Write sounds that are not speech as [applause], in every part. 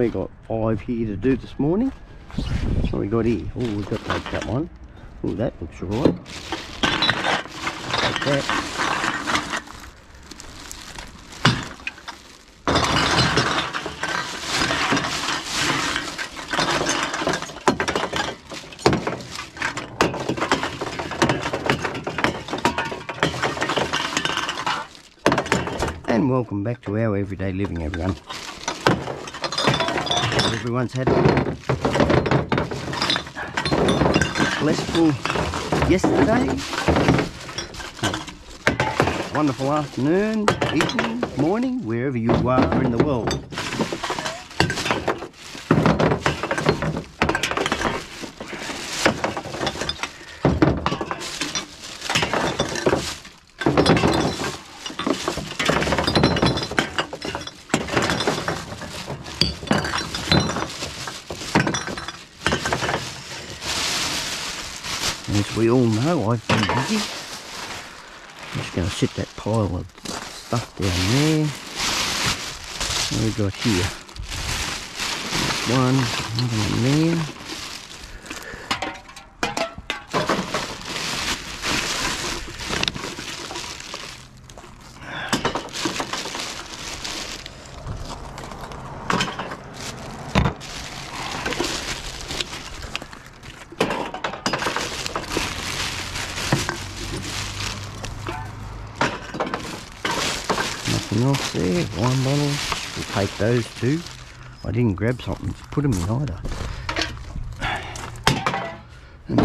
We got five here to do this morning. What we got here? Oh, we've got take that one. Oh, that looks alright. Take that. And welcome back to our everyday living, everyone. Hope Everyone's had a blissful yesterday. Wonderful afternoon, evening, morning, wherever you are in the world. As we all know, I've been busy. Sit that pile of stuff down there. What we got here? One, another one there. Nothing else there. Wine bottles. We'll take those two. I didn't grab something to put them in either. And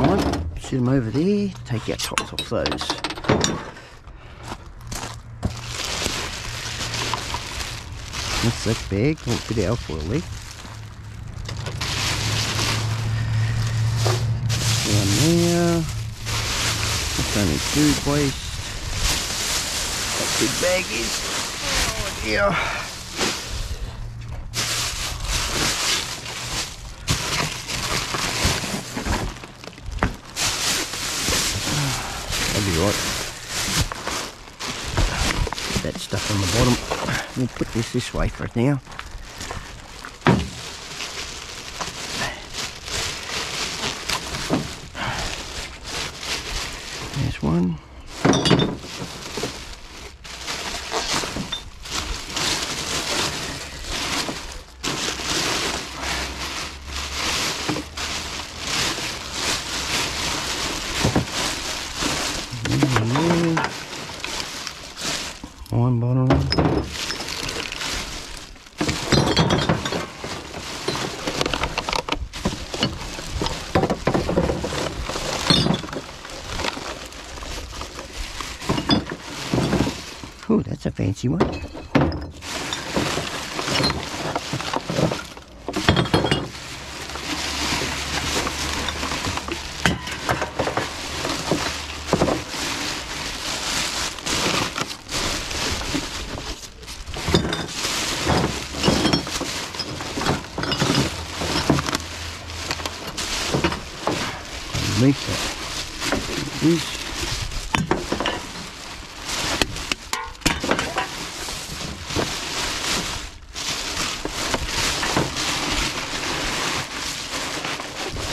sit them over there. Take our tops off those. That's that bag. A bit of alcohol there. Down there. That's only food waste. That big bag is. Oh dear. That stuff on the bottom. We'll put this this way for now. There's one. Mm, there. Wine bottle. Oh, that's a fancy one. Make that. These.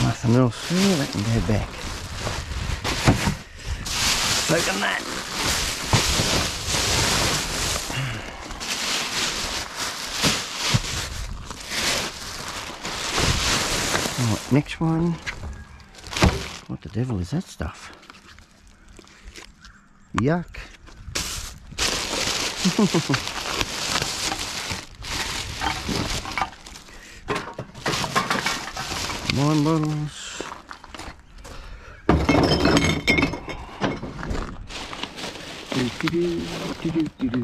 Nothing else there, that can go back. Soaking that. Right, next one. What the devil is that stuff? Yuck. [laughs] Wine bottles. Do-do-do, do-do-do-do.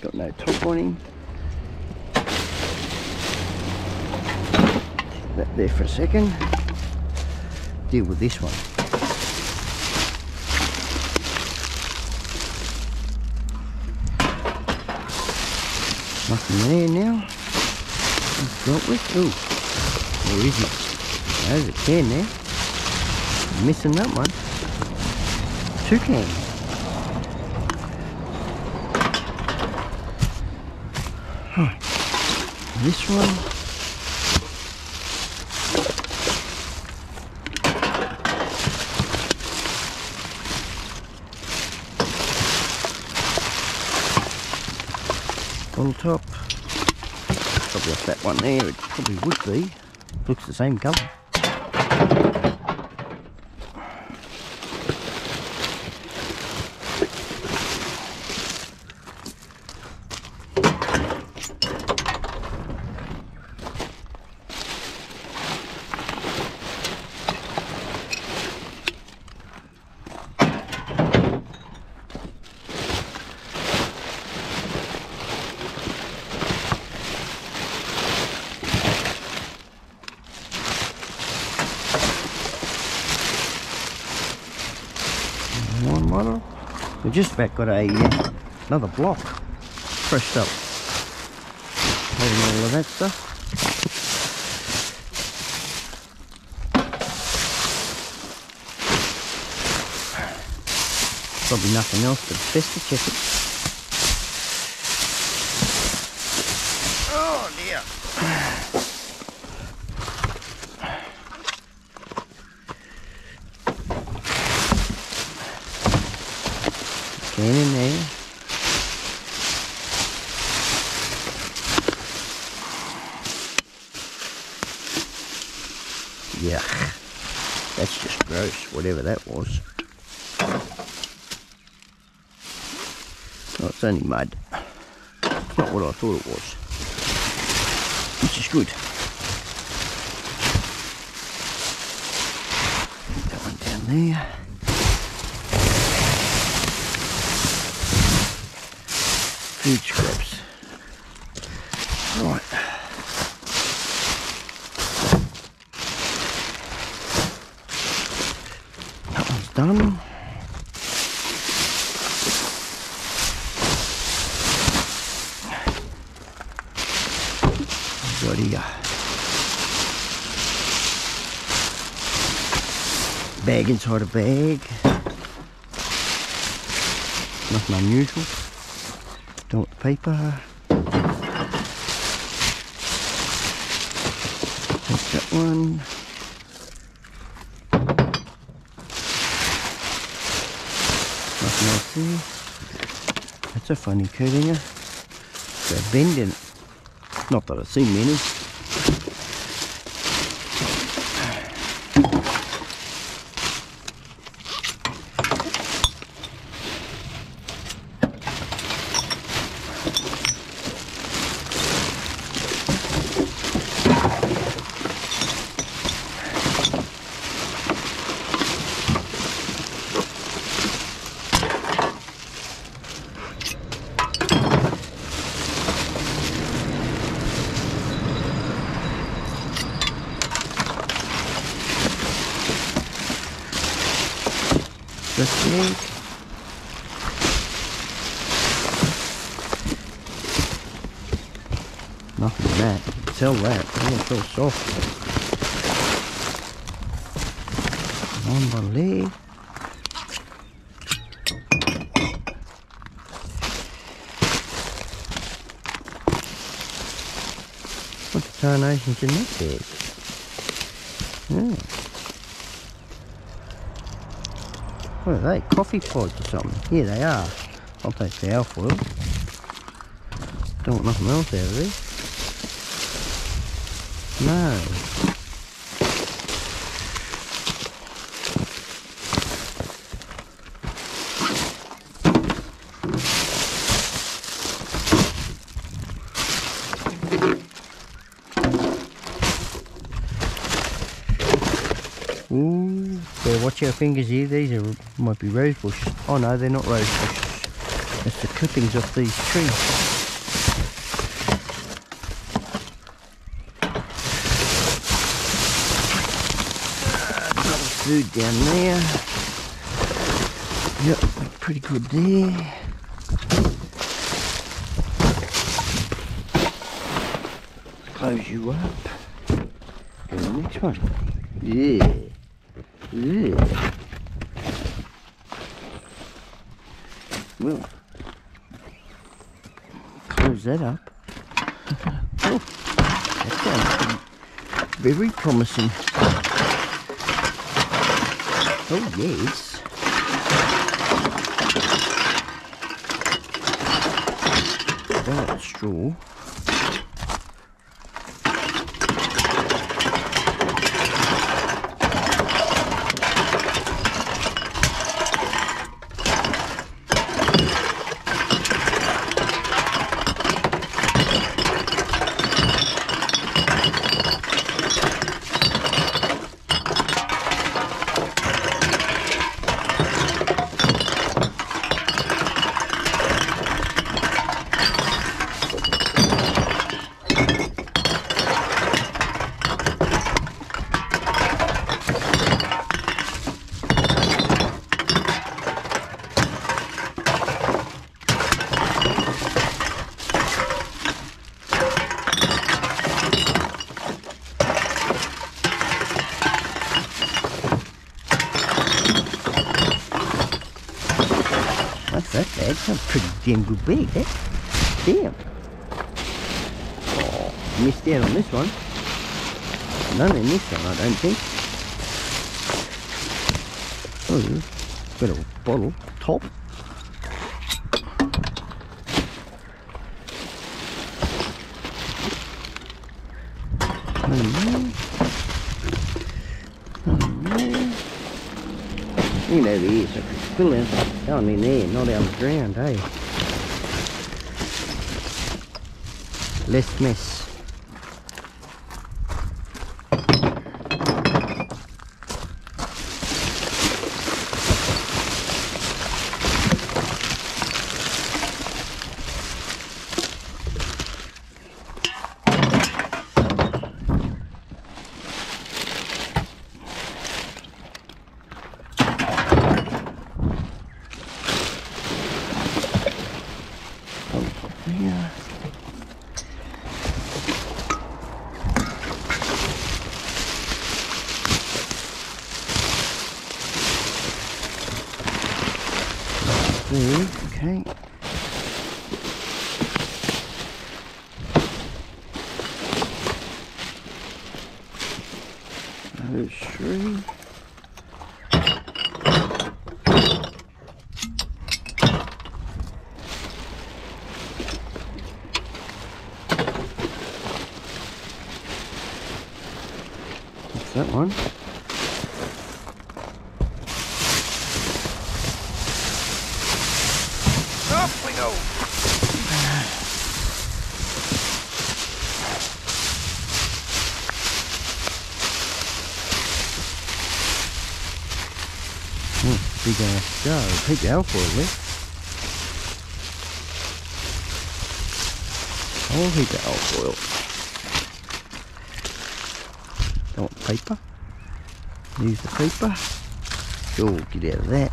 Got no top on him. That there for a second. Deal with this one. Nothing there now. Got with. Ooh, where is it? There's a can there. Missing that one. Two cans. This one. on top. Probably off that one there, it probably would be. Looks the same colour. We just about got a uh, another block pressed up. Having all of that stuff. Probably nothing else, but best to check it. Oh dear. Can in there. Yuck. That's just gross, whatever that was. Oh, it's only mud. It's not what I thought it was. Which is good. That one down there. food scraps. Right. That one's done. Got here. Inside a bag. Nothing unusual. Don't paper. Take that one. Nothing else there. That's a funny coating. Got a bend in it. Not that I've seen many. Think. Nothing in that. Tell that. Oh, so soft. Leg. What the carnations in that? Yeah. What are they? Coffee pods or something? Yeah, they are. I'll take the alfoil. Don't want nothing else out of these. No. Ooh. Yeah, watch our fingers here. These are might be rose bushes. Oh no, they're not rose bushes. That's the clippings off these trees. food down there. Yep, pretty good there. Close you up. To the next one. Yeah. Yeah. Well, close that up. [laughs] oh, that sounds very promising. Oh yes. That straw. Good bait, eh? Damn. Oh, missed out on this one. None in this one, I don't think. Oh, got a bottle top. Oh, oh, you know, the ears are still down in there, not on the ground, eh? Let's miss. okay. There's three. What's that one? big ass go. Keep the alfoil there. I'll keep the alfoil. Don't want paper. Use the paper. Sure, get out of that.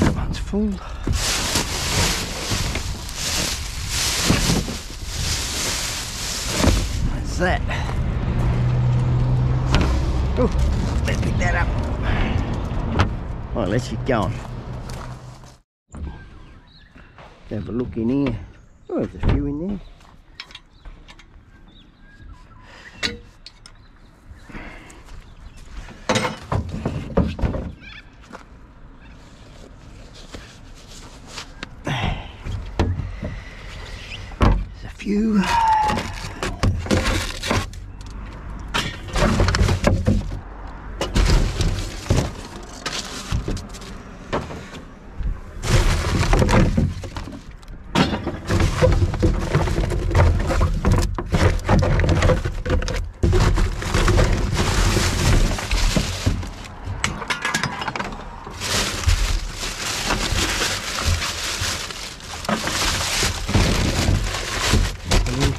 That one's full. What's that? Right, let's get going. Have a look in here. Oh, there's a few in there. There's a few.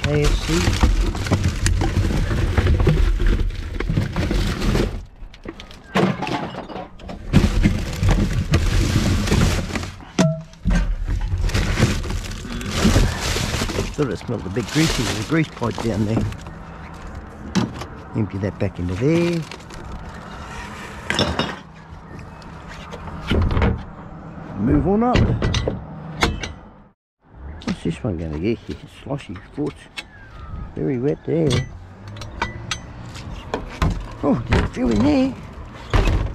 KFC. Thought I smelled a bit greasy. There's a grease pipe down there. Empty that back into there. Move on up. What's this one going to get here? Sloshy foot. Very wet there. Oh, there's a few in there.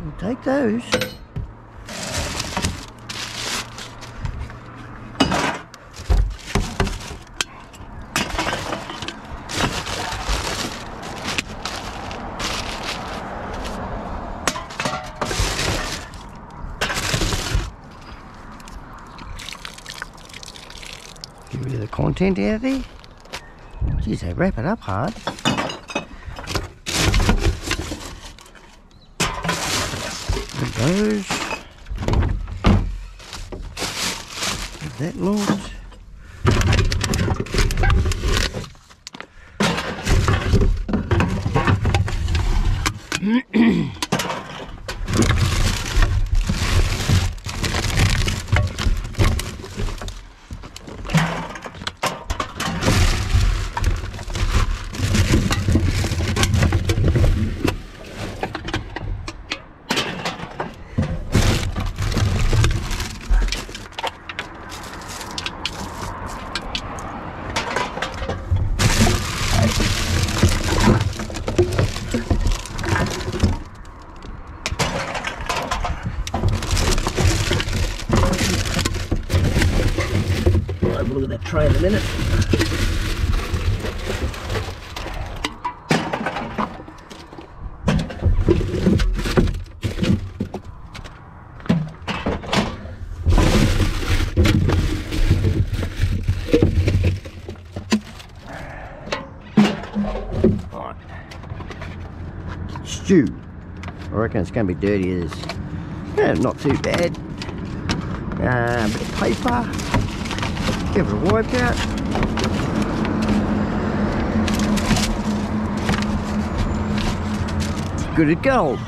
We'll take those. Get content out there. Geez, they wrap it up hard. With those. With that lot. Going to be dirty as yeah, not too bad. Uh, bit of paper. Give it a wipe out. Good as gold.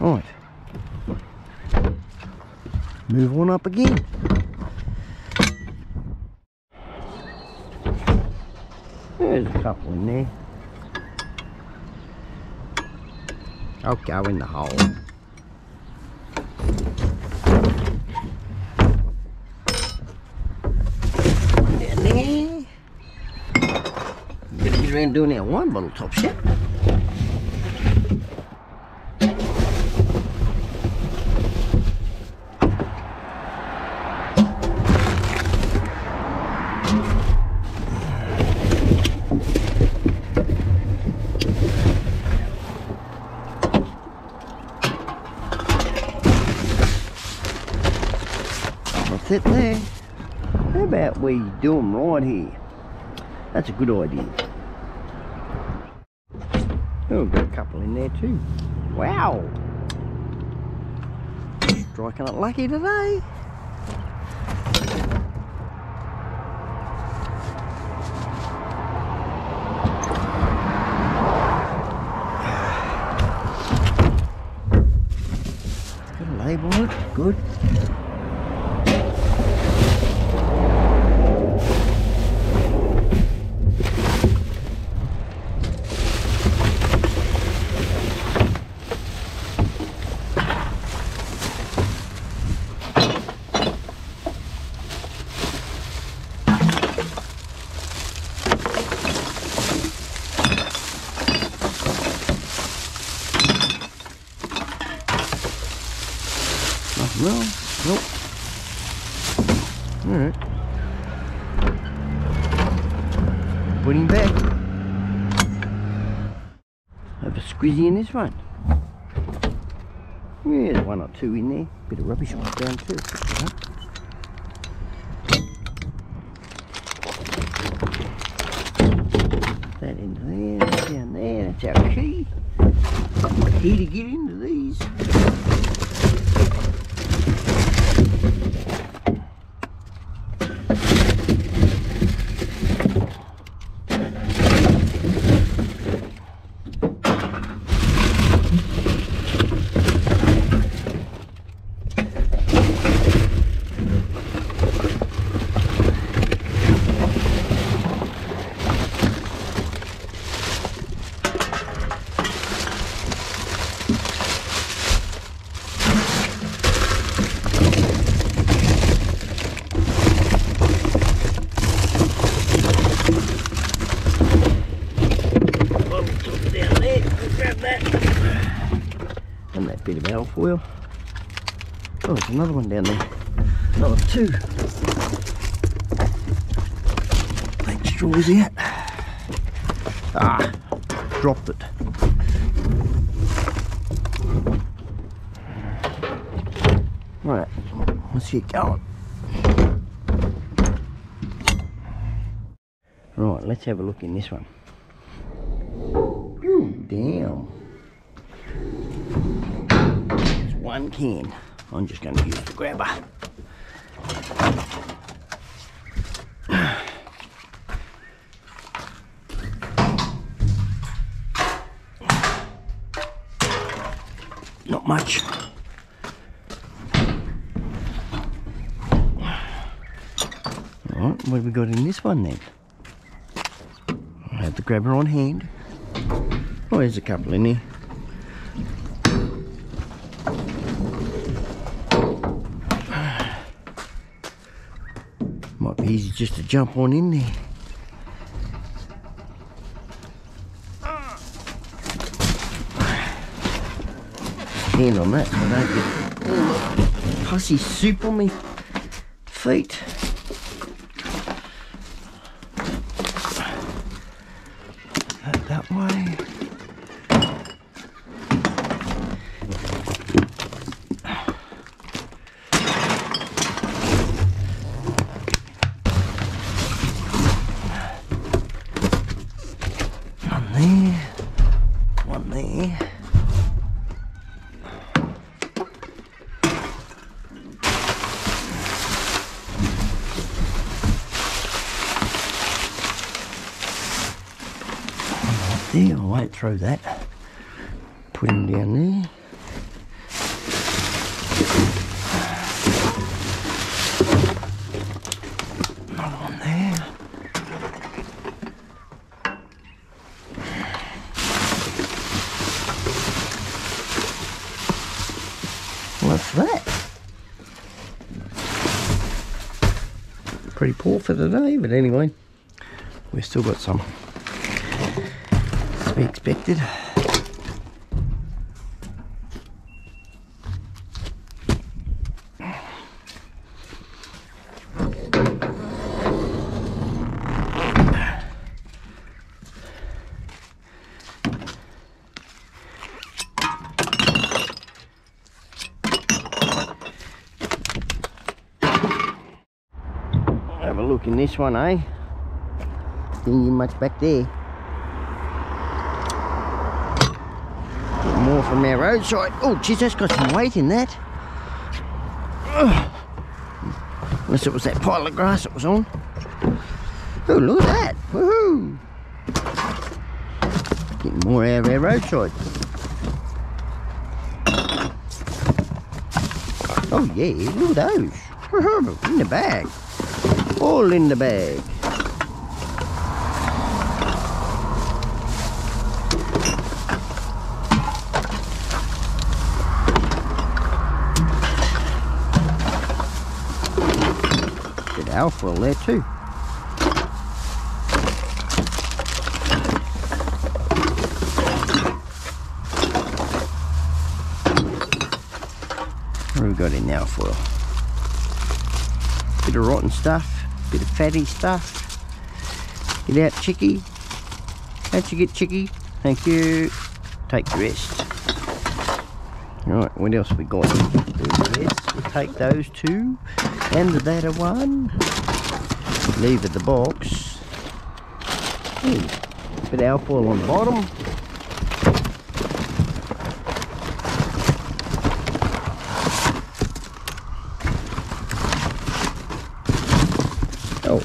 Right. Move on up again. There's a couple in there. I'll go in the hole. Down there. Get around doing that one bottle top shit. About we do them right here? That's a good idea. Oh, got a couple in there too. Wow! Striking it lucky today. Got a label on it. Good. Wrong. Alright. Put him back. Have a squizzy in this one. Yeah, there's one or two in there. Bit of rubbish on ground too. That in there, down there, that's our key. Key to get into these. Well, down there, grab that. And that bit of alfoil. Oh, there's another one down there. Another two. That straw's out. Ah, dropped it. Right, let's get going. Right, let's have a look in this one. Ooh, damn. There's one can. I'm just going to use the grabber. Not much. Alright, what have we got in this one then? I have the grabber on hand. Oh, there's a couple in there. Easy just to jump on in there. Hand on that so I don't get pussy soup on me feet. Throw that. Put him down there. Another one there. What's that? Pretty poor for today, but anyway, we've still got some. Be expected. Have a look in this one, eh? Didn't get much back there. More from our roadside. Oh, geez, that's got some weight in that. Unless it was that pile of grass it was on. Oh, look at that. Woohoo! Getting more out of our roadside. Oh, yeah, look at those. In the bag. All in the bag. Alpha there too. What have we got in now for? Bit of rotten stuff, bit of fatty stuff. Get out, chickie. How'd you get, chickie? Thank you. Take the rest. Right, what else we got? We'll take those two. And the data one. Leave at the box. Ooh, bit of alfoil on the bottom. Oh,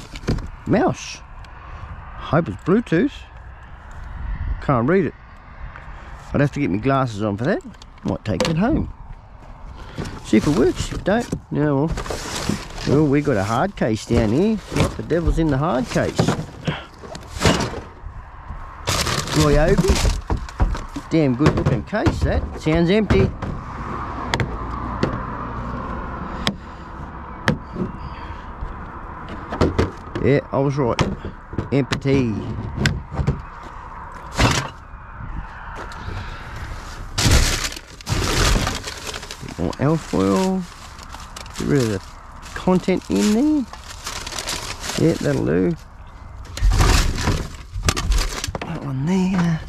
mouse. Hope it's Bluetooth. Can't read it. I'd have to get my glasses on for that. Might take it home. See if it works. If it don't, yeah, well. Well, we got a hard case down here. What the devil's in the hard case? Ryobi. Damn good looking case that. Sounds empty. Yeah, I was right. Empty. More alfoil. Get rid of the content in there. Yeah, that'll do. That one there.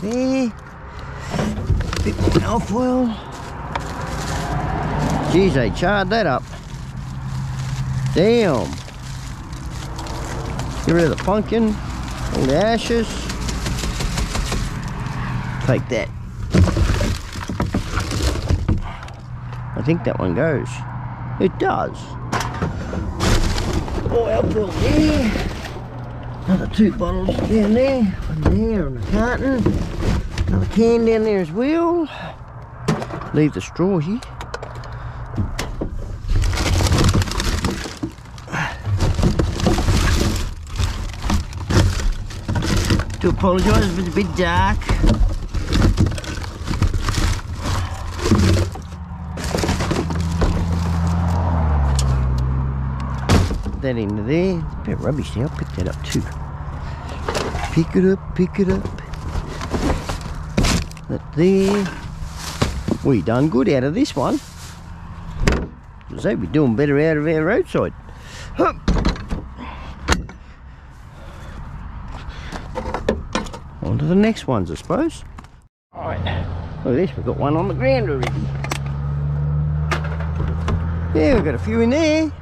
there. Bit more alfoil. Geez, they charred that up. Damn. Get rid of the pumpkin, all the ashes. Take that. I think that one goes. It does. Oh, alfoil there. Another two bottles down there, one there on the carton. Another can down there as well. Leave the straw here. Do apologise if it's a bit dark. Put that into there. It's a bit rubbish now. I'll pick that up too. Pick it up, pick it up. That there. We done good out of this one. I say we're doing better out of our roadside. Huh. On to the next ones, I suppose. Alright, look at this, we've got one on the ground already. Yeah, we've got a few in there. Look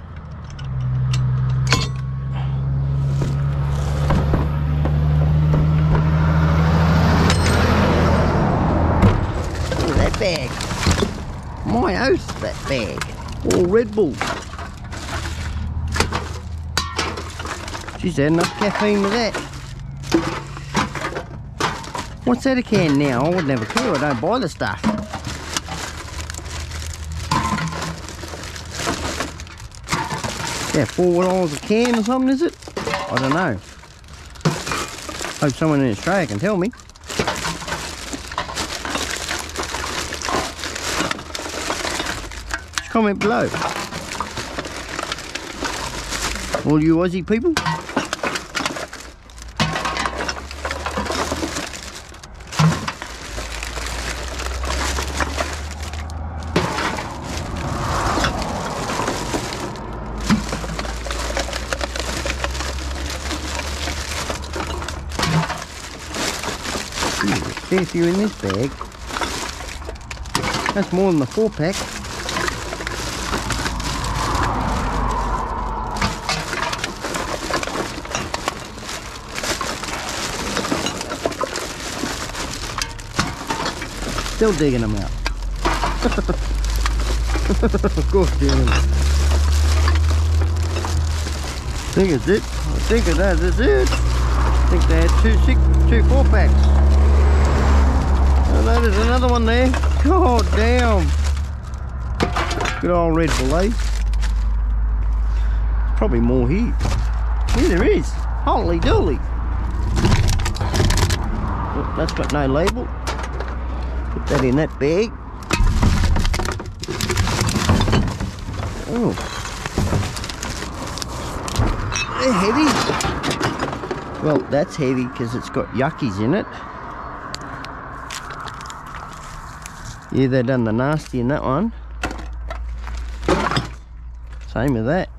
at that bag. My oath, that bag. All Red Bull. She's had enough caffeine with that. What's that a can now? I wouldn't have a clue. I don't buy the stuff. Yeah, four dollars a can or something, is it? I don't know. Hope someone in Australia can tell me. Just comment below. All you Aussie people. You're in this bag. That's more than the four pack. Still digging them out. [laughs] of course doing I think it's it. I think. It's it. I think they had two six, two four packs. Oh, that is another one there. God damn. Good old red fillet. Eh? Probably more here. Yeah, there is. Holy dooly. Oh, that's got no label. Put that in that bag. Oh. They're heavy. Well, that's heavy because it's got yuckies in it. Yeah, they done the nasty in that one. Same with that.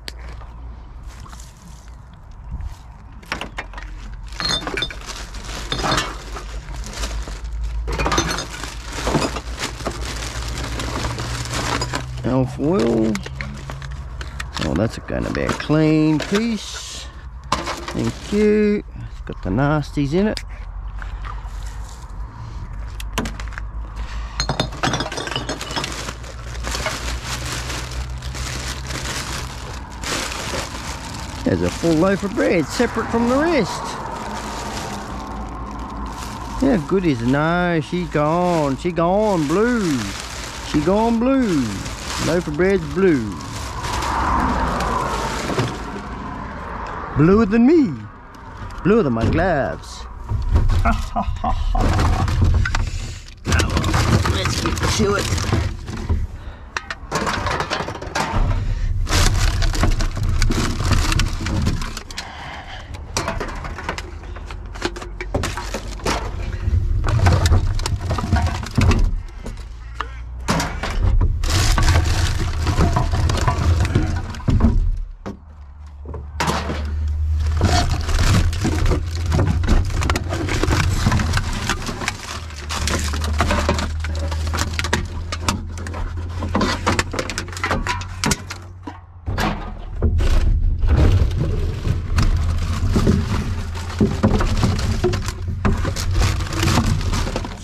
Alfoil. Oh, that's going to be a clean piece. Thank you. It's got the nasties in it. There's a full loaf of bread, separate from the rest. Yeah, good is no, she gone, she gone blue. She gone blue. Loaf of bread's blue. Bluer than me. Bluer than my gloves. [laughs] Let's get to it.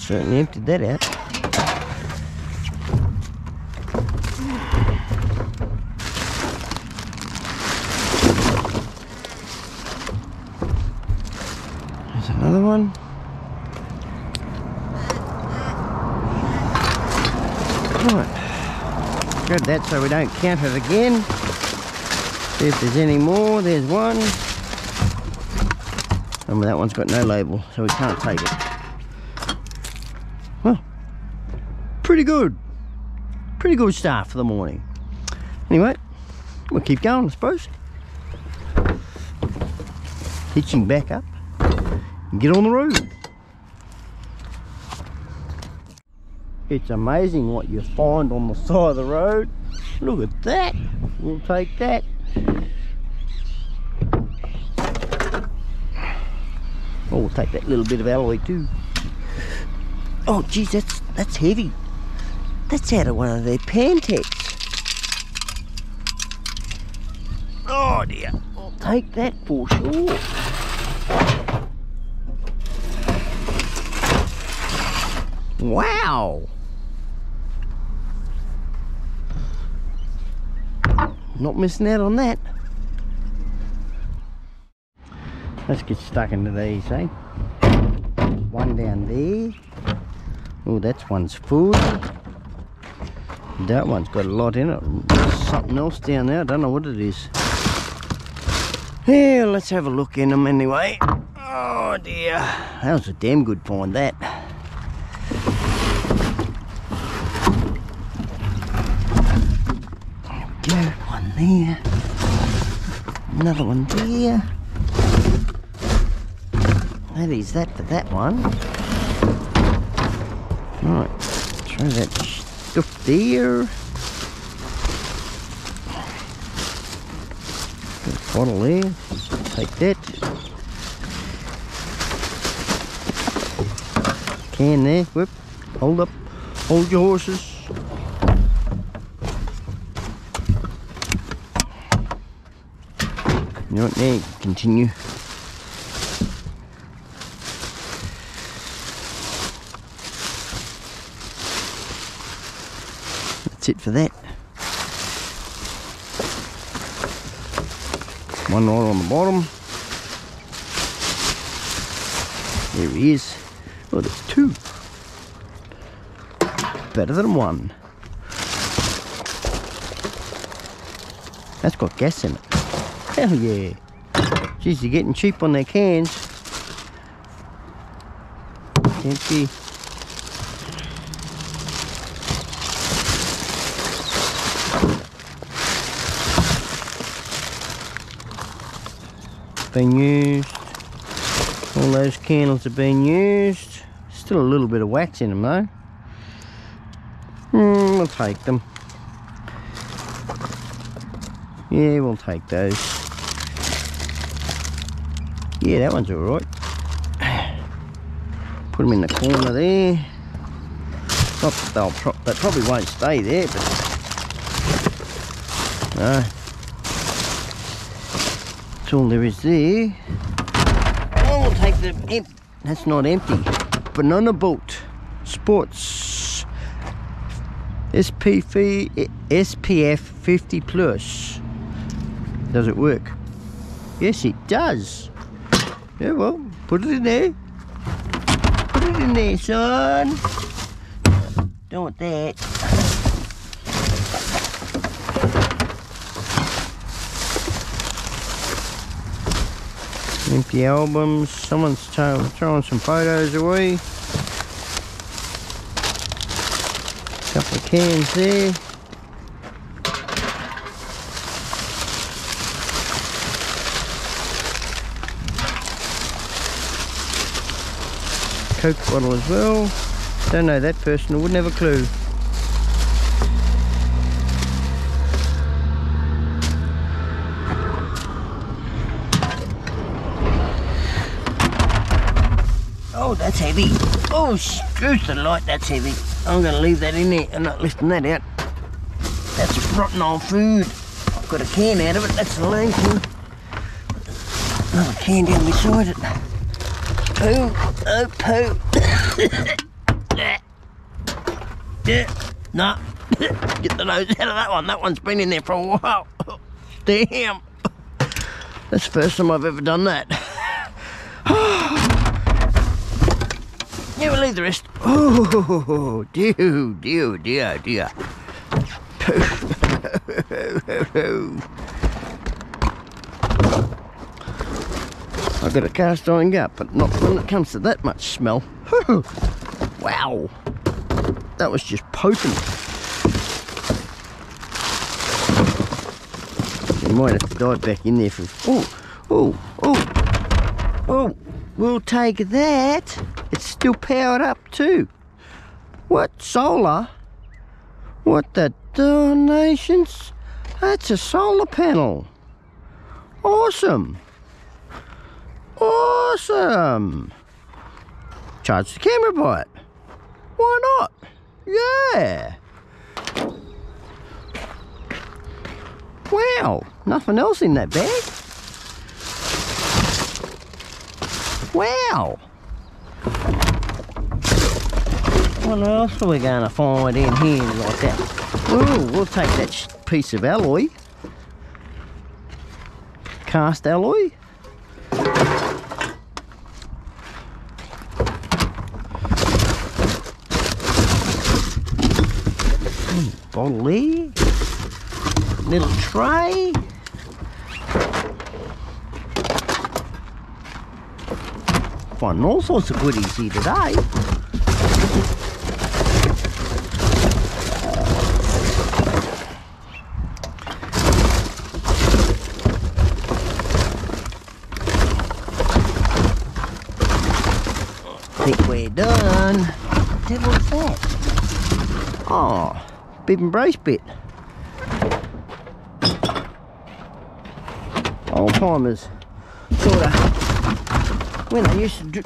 Certainly emptied that out. There's another one. Right. That so we don't count it again. See if there's any more. There's one. And that one's got no label, so we can't take it. Well, pretty good. Pretty good start for the morning. Anyway, we'll keep going, I suppose. Hitching back up and get on the road. It's amazing what you find on the side of the road. Look at that. We'll take that. Oh, we'll take that little bit of alloy too. Oh, geez, that's that's heavy. That's out of one of their Pantex. Oh dear, I'll take that for sure. Wow. Not missing out on that. Let's get stuck into these, eh? One down there. Oh, that's one's full. That one's got a lot in it. Something else down there. I don't know what it is. Yeah, let's have a look in them anyway. Oh dear. That was a damn good find, that. There we go. One there. Another one there. That is that for that one. Right, throw that stuff there. Bottle there. Take that. Can there. Whoop. Hold up. Hold your horses. You know what, now continue. That's it for that. One right on the bottom. There he is. Oh, there's two. Better than one. That's got gas in it. Hell yeah. Geez, you're getting cheap on their cans. Empty. been used. All those candles have been used. Still a little bit of wax in them though. Mm, we'll take them. Yeah, we'll take those. Yeah, that one's alright. Put them in the corner there. Not that they'll pro they probably won't stay there, but no. That's all there is there. Oh, we'll take the em that's not empty. Banana Boat Sports. SPF SPF 50 plus. Does it work? Yes, it does. Yeah, well, put it in there. Put it in there, son. Don't want that. Empty albums. Someone's throwing some photos away. Couple of cans there. Coke bottle as well. Don't know that person, wouldn't have a clue. Oh, that's heavy. Oh, screws the light, that's heavy. I'm going to leave that in there. I'm not lifting that out. That's rotten old food. I've got a can out of it. That's the main thing. Another can down beside it. Poo. Oh, poo. yeah. No. Get the nose out of that one. That one's been in there for a while. Damn. That's the first time I've ever done that. [sighs] yeah, we'll leave the rest. Oh, dear, dear, dear, dear. I've [laughs] got a cast iron gut, but not when it comes to that much smell. wow. That was just potent. You might have to dive back in there for... Oh, oh, oh, oh. We'll take that. It's still powered up too. What, solar? What the donations? That's a solar panel. Awesome. Awesome. Charge the camera by. Why not? Yeah. Wow, nothing else in that bag. Wow. What else are we going to find in here like that? Ooh, we'll take that piece of alloy. Cast alloy. There. Little tray. Finding all sorts of goodies here today. think we're done. What was that? Oh, bib and brace bit. Old timers, sort of, when they used to do,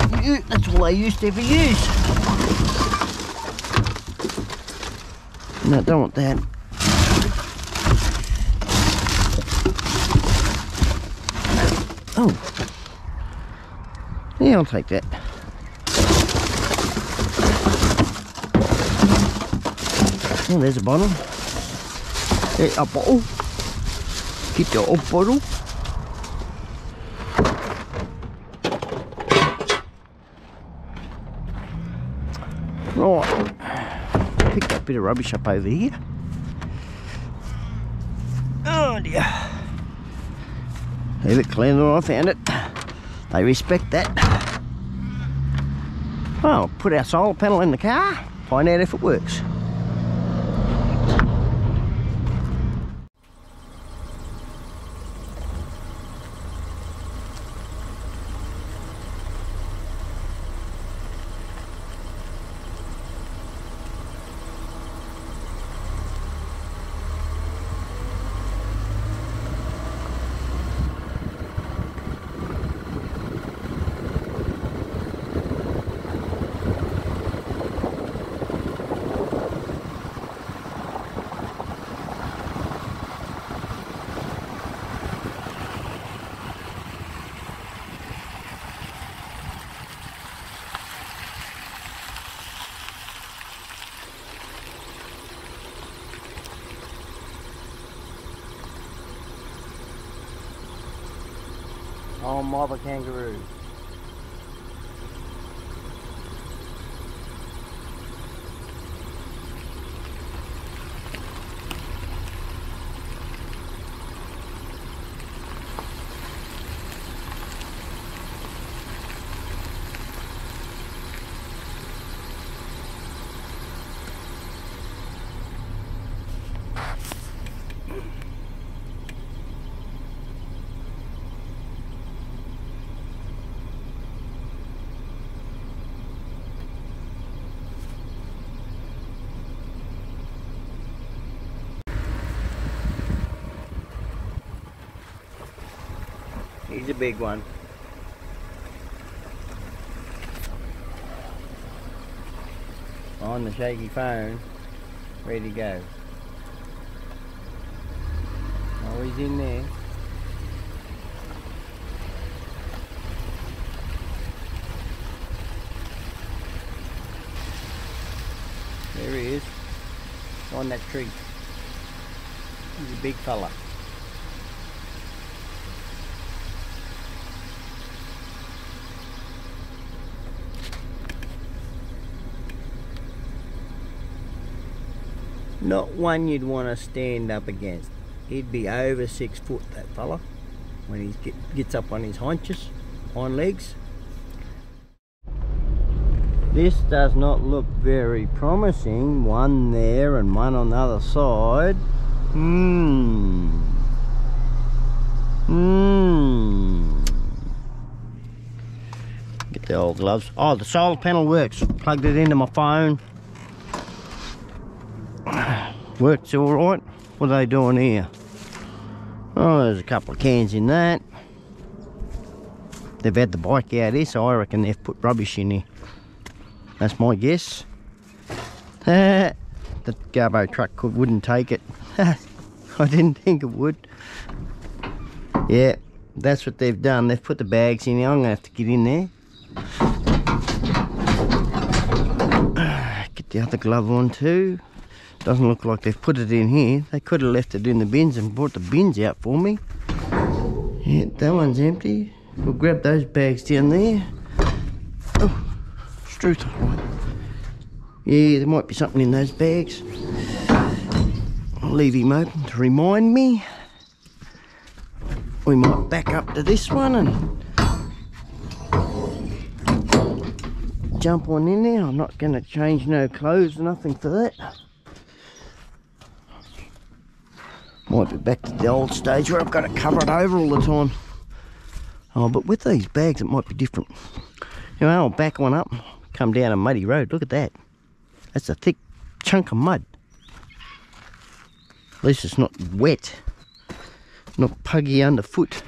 that's all they used to ever use. No, don't want that. Oh. Yeah, I'll take that. Oh, there's a bottle. Hey, a bottle. Get your old bottle. Right. Pick that bit of rubbish up over here. Oh dear. Leave it clean I found it. They respect that. Well, put our solar panel in the car, find out if it works. Oh, mob of big one. On the shaky phone, ready to go. Oh, he's in there. There he is, on that tree. He's a big fella. Not one you'd want to stand up against. He'd be over six foot, that fella, when he get, gets up on his haunches, hind legs. This does not look very promising. One there and one on the other side. Hmm. Hmm. Get the old gloves. Oh, the solar panel works. Plugged it into my phone. Works all right. What are they doing here? Oh, there's a couple of cans in that. They've had the bike out here, so I reckon they've put rubbish in here. That's my guess. [laughs] the Garbo truck could, wouldn't take it. [laughs] I didn't think it would. Yeah, that's what they've done. They've put the bags in here. I'm going to have to get in there. [sighs] Get the other glove on too. Doesn't look like they've put it in here. They could have left it in the bins and brought the bins out for me. Yeah, that one's empty. We'll grab those bags down there. Oh, Struth. Yeah, there might be something in those bags. I'll leave him open to remind me. We might back up to this one and jump on in there. I'm not going to change no clothes, nothing for that. Might be back to the old stage where I've got to cover it over all the time. Oh, but with these bags, it might be different. You know, I'll back one up, come down a muddy road. Look at that. That's a thick chunk of mud. At least it's not wet, not puggy underfoot.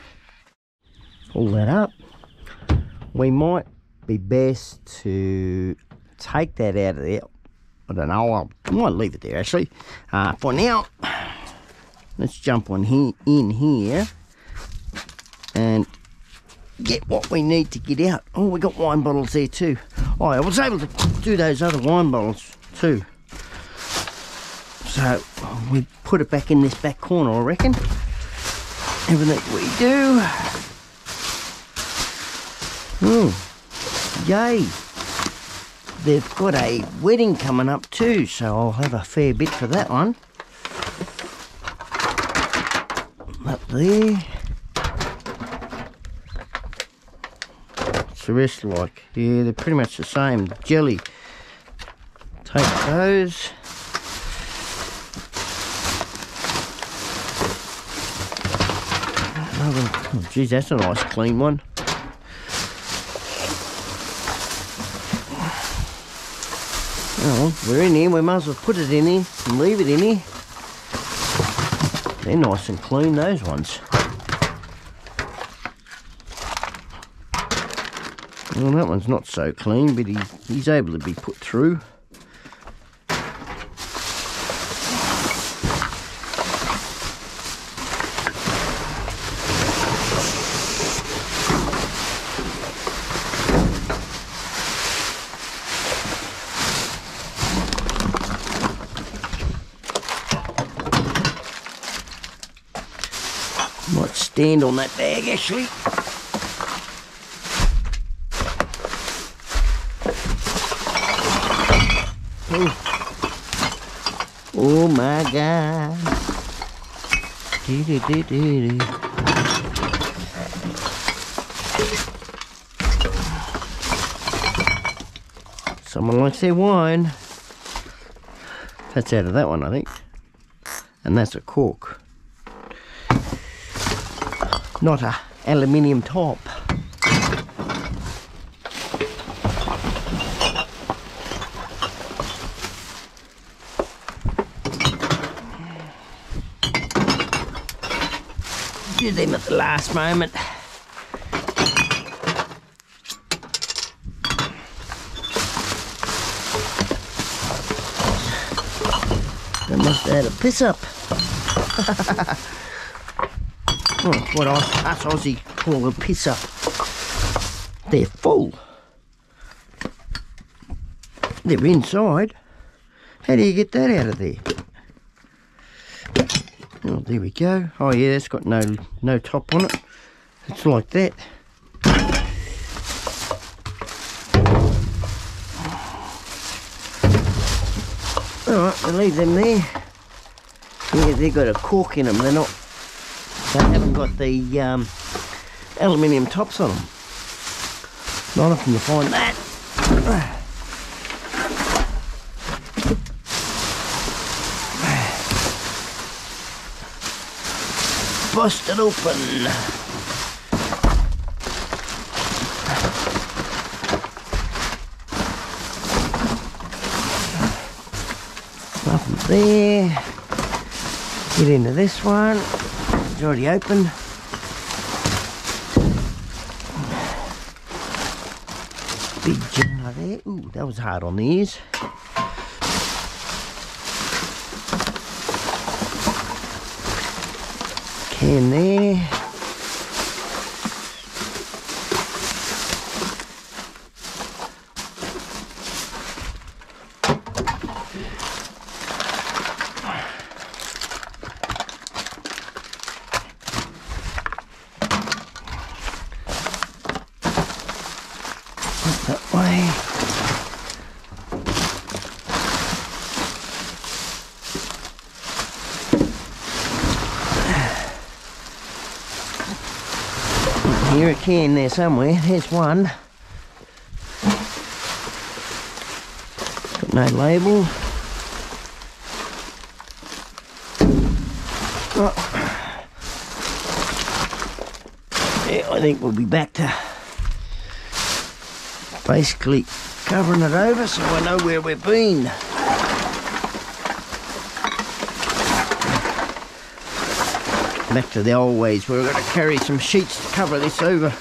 Pull that up. We might be best to take that out of there. I don't know, I might leave it there actually. Uh, for now, let's jump on here in here and get what we need to get out. Oh, we got wine bottles there too. Oh, I was able to do those other wine bottles too. So we put it back in this back corner, I reckon. Everything we do. Oh, yay. They've got a wedding coming up too, so I'll have a fair bit for that one. Up the rest like? Yeah, they're pretty much the same. Jelly. Take those. Oh, oh, geez, that's a nice clean one. Oh, we're in here, we might as well put it in here and leave it in here. They're nice and clean, those ones. Well, that one's not so clean, but he's, he's able to be put through. stand on that bag, actually. Oh, oh my God. Dee -dee -dee -dee -dee. Someone likes their wine. That's out of that one, I think. And that's a cork. Not a aluminium top. Did them at the last moment. They must have a piss up. [laughs] oh, what us, us Aussie call a piss up. They're full. They're inside. How do you get that out of there? Oh, there we go. Oh yeah, that's got no no top on it. It's like that. Alright, we'll leave them there. Yeah, they've got a cork in them. They're not, they haven't got the um, aluminium tops on them. Not often you find that. [sighs] Busted open. Nothing there. Get into this one. It's already open. Big jar there. Ooh, that was hard on these. Can there. that way. A can there somewhere. There's one. Got no label. Oh. Yeah, I think we'll be back to basically covering it over so I know where we've been. Back to the old ways we've got to carry some sheets to cover this over.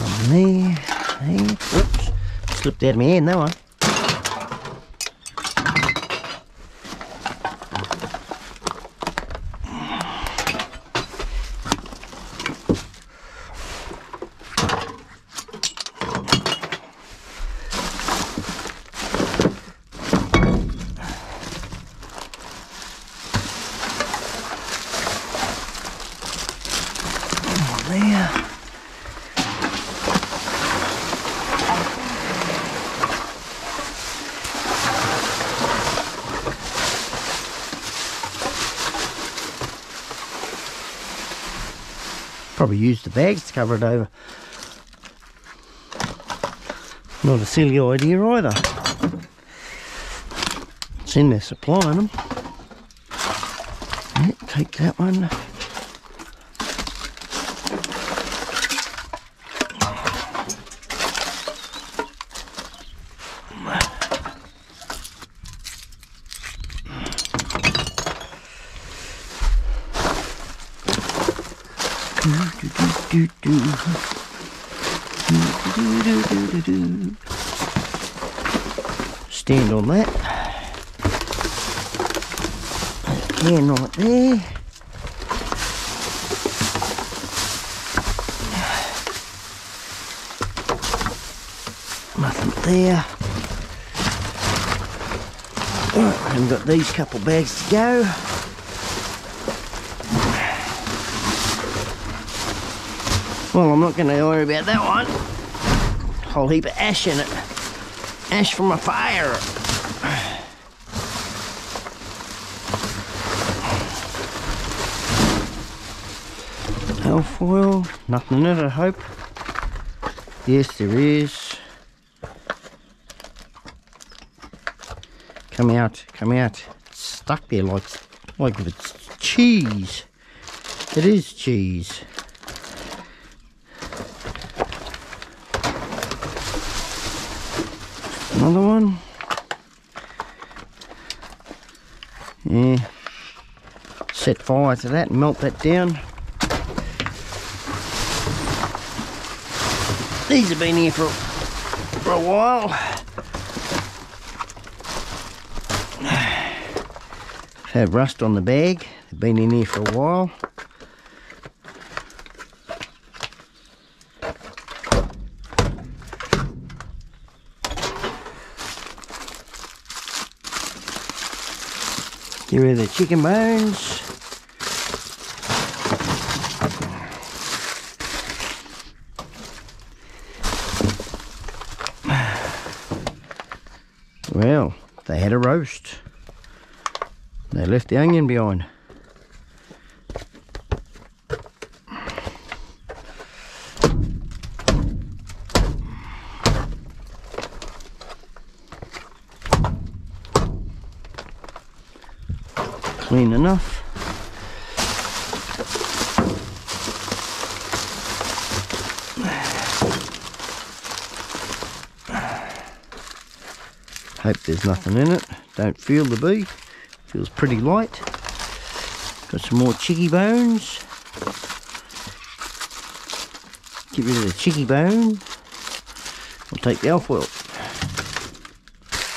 on there. there. Oops. Slipped out of my hand Probably use the bags to cover it over. Not a silly idea either. It's in there supplying them. Yeah, take that one. Do, do, do, do, do. That. Can right there. Nothing there. Right, I've got these couple bags to go. Well, I'm not going to worry about that one. Whole heap of ash in it. Ash from a fire. Alfoil, nothing in it, I hope. Yes, there is. Come out, come out. It's stuck there like, like if it's cheese. It is cheese. Another one. Yeah. Set fire to that and melt that down. These have been here for, for a while. Have rust on the bag. They've been in here for a while. Get rid of the chicken bones. Well, they had a roast. They left the onion behind. Clean enough. Hope there's nothing in it. Don't feel the bee. Feels pretty light. Got some more chicky bones. Get rid of the chicky bone. I'll take the alfoil.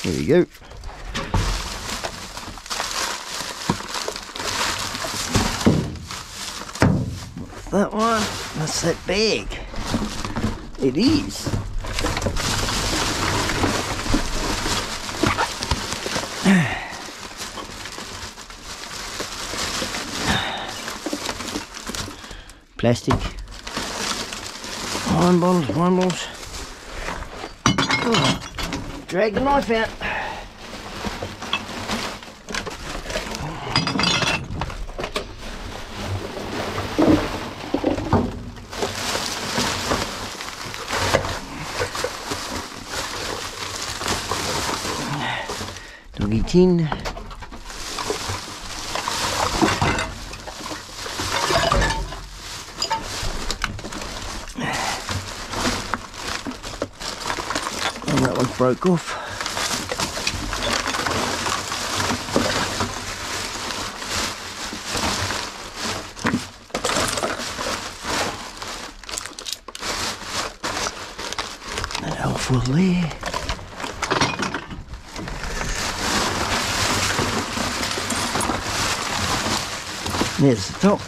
There we go. That one? That's that bag. It is. [sighs] Plastic. Wine bottles, wine bottles. Drag the knife out. Doggy tin. And that one broke off. That alfoil there. The top.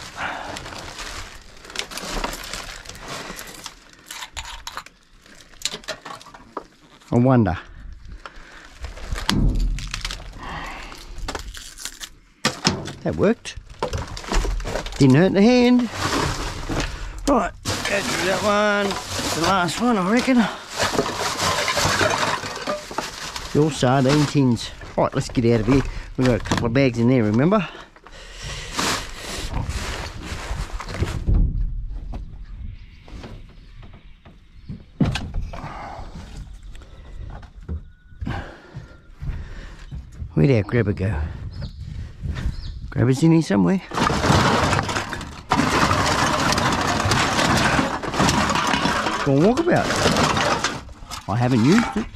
I wonder. That worked. Didn't hurt the hand. Right, go through that one. The last one, I reckon. Your sardine tins. Right, let's get out of here. We've got a couple of bags in there, remember? Where'd our grabber go? Grabber's in here somewhere. Go on walkabout. I haven't used it.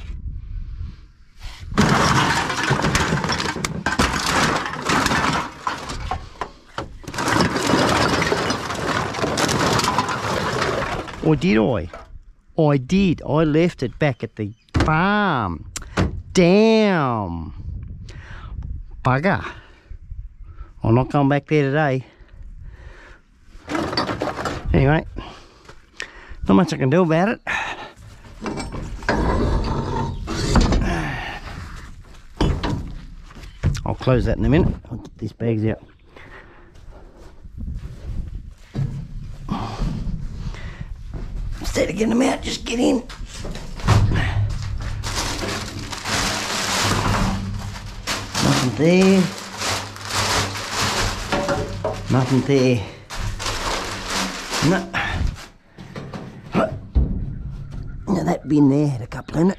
Or did I? I did. I left it back at the farm. Damn. Bugger. I'm not going back there today. Anyway, not much I can do about it. I'll close that in a minute. I'll get these bags out. Instead of getting them out, just get in. Nothing there. Nothing there. No. Now that bin there had a couple in it.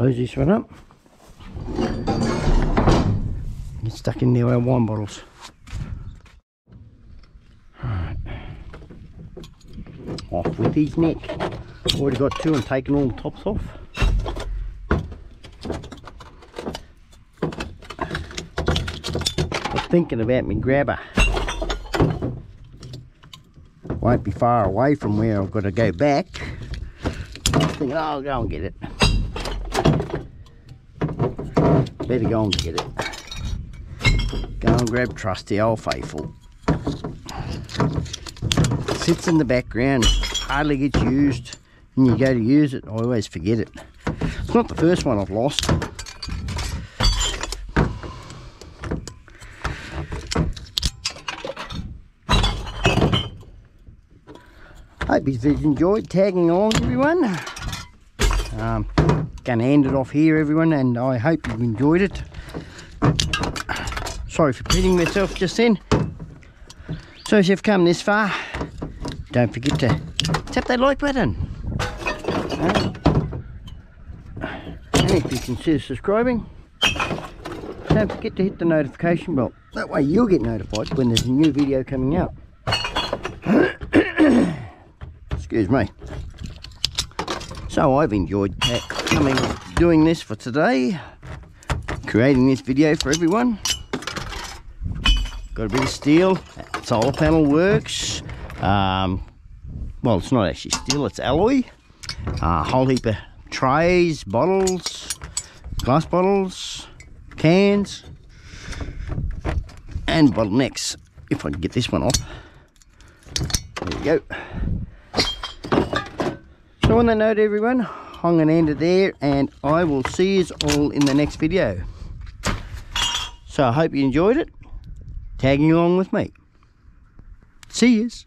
Close this one up. Get stuck in there our wine bottles. Right. Off with his neck. Already got two and taken all the tops off. Was thinking about me grabber. Won't be far away from where I've got to go back. Thinking, oh, I'll go and get it. Better go and get it. Go and grab trusty old faithful. Sits in the background, hardly gets used. And you go to use it, I always forget it. It's not the first one I've lost. Hope you've enjoyed tagging along everyone. Um, gonna end it off here everyone and I hope you've enjoyed it. Sorry for repeating myself just then. So if you've come this far, don't forget to tap that like button. And if you consider subscribing, don't forget to hit the notification bell. That way you'll get notified when there's a new video coming out. [coughs] Excuse me. So I've enjoyed coming, doing this for today, creating this video for everyone. Got a bit of steel, solar panel works. Um, well, it's not actually steel, it's alloy. A uh, whole heap of trays, bottles, glass bottles, cans, and bottlenecks. If I can get this one off. There you go. So on that note everyone, I'm going to end it there and I will see you all in the next video. So I hope you enjoyed it, tagging along with me. See yous.